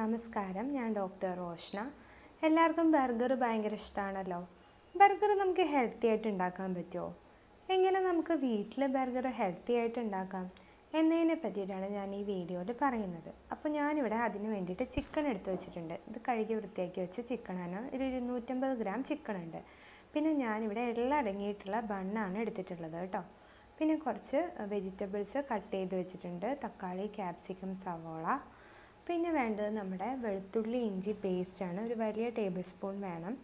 നമസ്കാരം. ഞാൻ ഡോക്ടർ റോഷ്ന. എല്ലാവർക്കും ബർഗർ ഭയങ്കര ഇഷ്ടമാണല്ലോ ബർഗർ നമുക്ക് ഹെൽത്തി ആയിട്ട് ഉണ്ടാക്കാൻ പറ്റുമോ? എങ്ങനെ നമുക്ക് വീട്ടിൽ ബർഗർ ഹെൽത്തി ആയിട്ട് ഉണ്ടാക്കാം എന്നതിനെ പറ്റിയിട്ടാണ് ഞാൻ ഈ വീഡിയോയിൽ പറയുന്നത്. അപ്പോൾ ഞാനിവിടെ അതിന് വേണ്ടിയിട്ട് ചിക്കൻ എടുത്ത് വെച്ചിട്ടുണ്ട്. ഇത് കഴുകി വൃത്തിയാക്കി വെച്ച ചിക്കനാണ് ഒരു ഇരുന്നൂറ്റമ്പത് ഗ്രാം ചിക്കൻ ഉണ്ട്. പിന്നെ ഞാനിവിടെ എല്ലാം അടങ്ങിയിട്ടുള്ള ബണ്ണാണ് എടുത്തിട്ടുള്ളത് കേട്ടോ. പിന്നെ കുറച്ച് വെജിറ്റബിൾസ് കട്ട് ചെയ്ത് വെച്ചിട്ടുണ്ട്. തക്കാളി ക്യാപ്സിക്കം സവോള പിന്നെ വേണ്ടത് നമ്മുടെ വെളുത്തുള്ളി ഇഞ്ചി പേസ്റ്റാണ് ഒരു വലിയ ടേബിൾ സ്പൂൺ വേണം.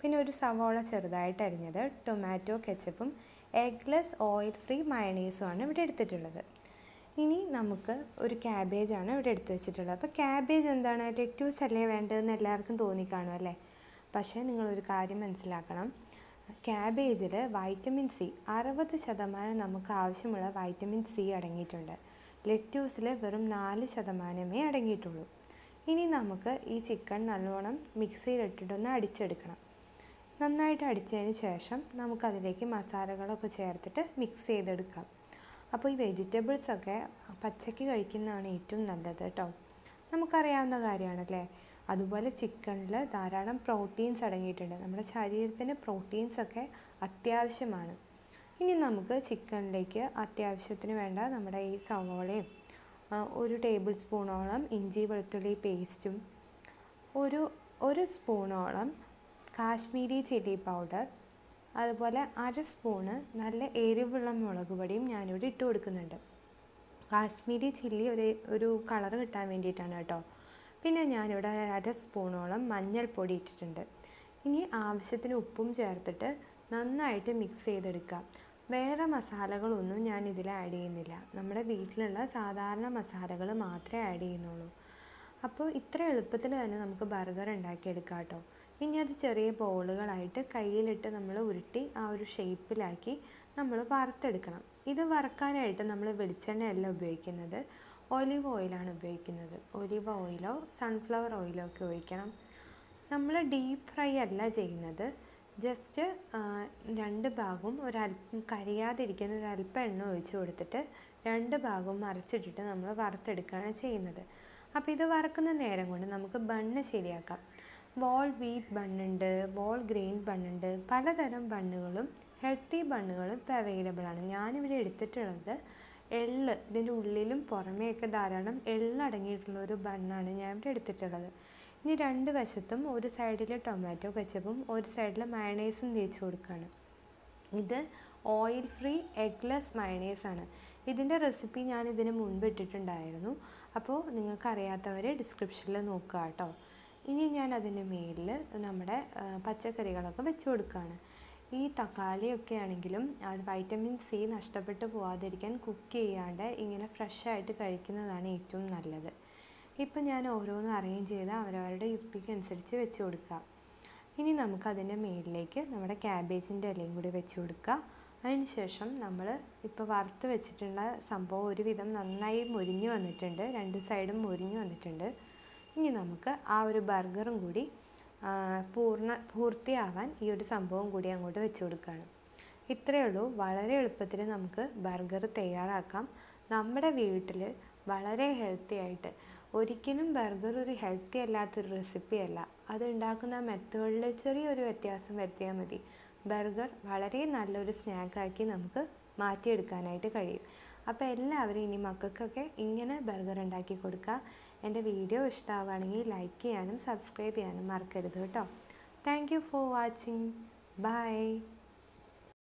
പിന്നെ ഒരു സവോള ചെറുതായിട്ട് അരിഞ്ഞത് ടൊമാറ്റോ കെച്ചപ്പും എഗ്ലെസ് ഓയിൽ ഫ്രീ മയണീസുമാണ് ഇവിടെ എടുത്തിട്ടുള്ളത്. ഇനി നമുക്ക് ഒരു ക്യാബേജാണ് ഇവിടെ എടുത്തു വെച്ചിട്ടുള്ളത്. അപ്പോൾ ക്യാബേജ് എന്താണ്? ലെറ്റ്യൂസ് അല്ലേ വേണ്ടതെന്ന് എല്ലാവർക്കും തോന്നിക്കാണും അല്ലേ? പക്ഷേ നിങ്ങളൊരു കാര്യം മനസ്സിലാക്കണം. ക്യാബേജിൽ വൈറ്റമിൻ സി അറുപത് ശതമാനം നമുക്ക് ആവശ്യമുള്ള വൈറ്റമിൻ സി അടങ്ങിയിട്ടുണ്ട്. ലെറ്റ്യൂസിൽ വെറും നാല് ശതമാനമേ അടങ്ങിയിട്ടുള്ളൂ. ഇനി നമുക്ക് ഈ ചിക്കൻ നല്ലോണം മിക്സിയിലിട്ടിട്ടൊന്ന് അടിച്ചെടുക്കണം. നന്നായിട്ട് അടിച്ചതിന് ശേഷം നമുക്കതിലേക്ക് മസാലകളൊക്കെ ചേർത്തിട്ട് മിക്സ് ചെയ്തെടുക്കാം. അപ്പോൾ ഈ വെജിറ്റബിൾസൊക്കെ പച്ചയ്ക്ക് കഴിക്കുന്നതാണ് ഏറ്റവും നല്ലത് കേട്ടോ. നമുക്കറിയാവുന്ന കാര്യമാണല്ലേ? അതുപോലെ ചിക്കനിൽ ധാരാളം പ്രോട്ടീൻസ് അടങ്ങിയിട്ടുണ്ട്. നമ്മുടെ ശരീരത്തിന് പ്രോട്ടീൻസൊക്കെ അത്യാവശ്യമാണ്. ഇനി നമുക്ക് ചിക്കനിലേക്ക് അത്യാവശ്യത്തിന് വേണ്ട നമ്മുടെ ഈ സവോളയും ഒരു ടേബിൾ സ്പൂണോളം ഇഞ്ചി വെളുത്തുള്ളി പേസ്റ്റും ഒരു ഒരു സ്പൂണോളം കാശ്മീരി ചില്ലി പൗഡർ അതുപോലെ അര സ്പൂണ് നല്ല എരിവുള്ള മുളക് പൊടിയും ഞാനിവിടെ ഇട്ട് കൊടുക്കുന്നുണ്ട്. കാശ്മീരി ചില്ലി ഒരു ഒരു കളർ കിട്ടാൻ വേണ്ടിയിട്ടാണ് കേട്ടോ. പിന്നെ ഞാനിവിടെ അര സ്പൂണോളം മഞ്ഞൾപ്പൊടി ഇട്ടിട്ടുണ്ട്. ഇനി ആവശ്യത്തിന് ഉപ്പും ചേർത്തിട്ട് നന്നായിട്ട് മിക്സ് ചെയ്തെടുക്കുക വേറെ മസാലകളൊന്നും ഞാൻ ഇതിൽ ആഡ് ചെയ്യുന്നില്ല. നമ്മുടെ വീട്ടിലുള്ള സാധാരണ മസാലകൾ മാത്രമേ ആഡ് ചെയ്യുന്നുള്ളൂ. അപ്പോൾ ഇത്ര എളുപ്പത്തിൽ തന്നെ നമുക്ക് ബർഗർ ഉണ്ടാക്കിയെടുക്കാം കേട്ടോ. ഇനി അത് ചെറിയ ബോളുകളായിട്ട് കയ്യിലിട്ട് നമ്മൾ ഉരുട്ടി ആ ഒരു ഷേപ്പിലാക്കി നമ്മൾ വറുത്തെടുക്കണം. ഇത് വറുക്കാനായിട്ട് നമ്മൾ വെളിച്ചെണ്ണയല്ല ഉപയോഗിക്കുന്നത്. ഒലിവ് ഓയിലാണ് ഉപയോഗിക്കുന്നത്. ഒലിവ് ഓയിലോ സൺഫ്ലവർ ഓയിലോ ഒക്കെ ഒഴിക്കണം. നമ്മൾ ഡീപ്പ് ഫ്രൈ അല്ല ചെയ്യുന്നത്. ജസ്റ്റ് രണ്ട് ഭാഗവും ഒരല്പം കരിയാതിരിക്കുന്ന ഒരല്പം എണ്ണ ഒഴിച്ച് കൊടുത്തിട്ട് രണ്ട് ഭാഗവും മറിച്ചിട്ടിട്ട് നമ്മൾ വറുത്തെടുക്കുകയാണ് ചെയ്യുന്നത്. അപ്പോൾ ഇത് വറുക്കുന്ന നേരം കൊണ്ട് നമുക്ക് ബണ്ണ് ശരിയാക്കാം. വോൾ വീറ്റ് ബണ്ണുണ്ട് വോൾ ഗ്രെയിൻ ബണ്ണുണ്ട് പലതരം ബണ്ണുകളും ഹെൽത്തി ബണ്ണുകളും ഇപ്പോൾ അവൈലബിൾ ആണ്. ഞാനിവിടെ എടുത്തിട്ടുള്ളത് എള്ള് ഇതിന്റെ ഉള്ളിലും പുറമേയൊക്കെ ധാരാളം എള്ളടങ്ങിയിട്ടുള്ള ഒരു ബണ്ണാണ് ഞാൻ ഇവിടെ എടുത്തിട്ടുള്ളത്. ഇനി രണ്ട് വശത്തും ഒരു സൈഡിൽ ടൊമാറ്റോ കച്ചപ്പും ഒരു സൈഡിൽ മയണൈസും തേച്ച് കൊടുക്കുകയാണ് ഇത് ഓയിൽ ഫ്രീ എഗ്ലെസ് ആണ്. ഇതിന്റെ റെസിപ്പി ഞാൻ ഇതിന് മുൻപ് ഇട്ടിട്ടുണ്ടായിരുന്നു. അപ്പോൾ നിങ്ങൾക്കറിയാത്തവർ ഡിസ്ക്രിപ്ഷനിൽ നോക്കുക കേട്ടോ ഇനി ഞാൻ അതിന്റെ മേലിൽ നമ്മുടെ പച്ചക്കറികളൊക്കെ വെച്ച് കൊടുക്കുകയാണ് ഈ തക്കാളിയൊക്കെ ആണെങ്കിലും അത് വൈറ്റമിൻ സി നഷ്ടപ്പെട്ടു പോവാതിരിക്കാൻ കുക്ക് ചെയ്യാണ്ട് ഇങ്ങനെ ഫ്രഷായിട്ട് കഴിക്കുന്നതാണ് ഏറ്റവും നല്ലത്. ഇപ്പം ഞാൻ ഓരോന്ന് അറേഞ്ച് ചെയ്ത് അവരവരുടെ യുക്തിക്കനുസരിച്ച് വെച്ച് കൊടുക്കുക ഇനി നമുക്കതിന്റെ മേളിലേക്ക് നമ്മുടെ ക്യാബേജിന്റെ ഇലയും കൂടി വെച്ച് കൊടുക്കുക. അതിനുശേഷം നമ്മൾ ഇപ്പോൾ വറുത്ത് വെച്ചിട്ടുള്ള സംഭവം ഒരുവിധം നന്നായി മുരിഞ്ഞു വന്നിട്ടുണ്ട്. രണ്ട് സൈഡും മുരിഞ്ഞു വന്നിട്ടുണ്ട്. ഇനി നമുക്ക് ആ ഒരു ബർഗറും കൂടി പൂർണ പൂർത്തിയാവാൻ ഈ ഒരു സംഭവം കൂടി അങ്ങോട്ട് വെച്ച് കൊടുക്കുകയാണ്. ഇത്രയേ ഉള്ളൂ. വളരെ എളുപ്പത്തിൽ നമുക്ക് ബർഗർ തയ്യാറാക്കാം. നമ്മുടെ വീട്ടിൽ വളരെ ഹെൽത്തി ആയിട്ട് ഒരിക്കലും ബർഗർ ഒരു ഹെൽത്തി അല്ലാത്തൊരു റെസിപ്പി അല്ല. അത് ഉണ്ടാക്കുന്ന മെത്തേഡിൽ ചെറിയൊരു വ്യത്യാസം വരുത്തിയാൽ മതി. ബർഗർ വളരെ നല്ലൊരു സ്നാക്കാക്കി നമുക്ക് മാറ്റിയെടുക്കാനായിട്ട് കഴിയും. അപ്പോൾ എല്ലാവരും ഇനി മക്കൾക്കൊക്കെ ഇങ്ങനെ ബർഗർ ഉണ്ടാക്കി കൊടുക്കുക എന്റെ വീഡിയോ ഇഷ്ടമാവുകയാണെങ്കിൽ ലൈക്ക് ചെയ്യാനും സബ്സ്ക്രൈബ് ചെയ്യാനും മറക്കരുത് കേട്ടോ. Thank you for watching. Bye.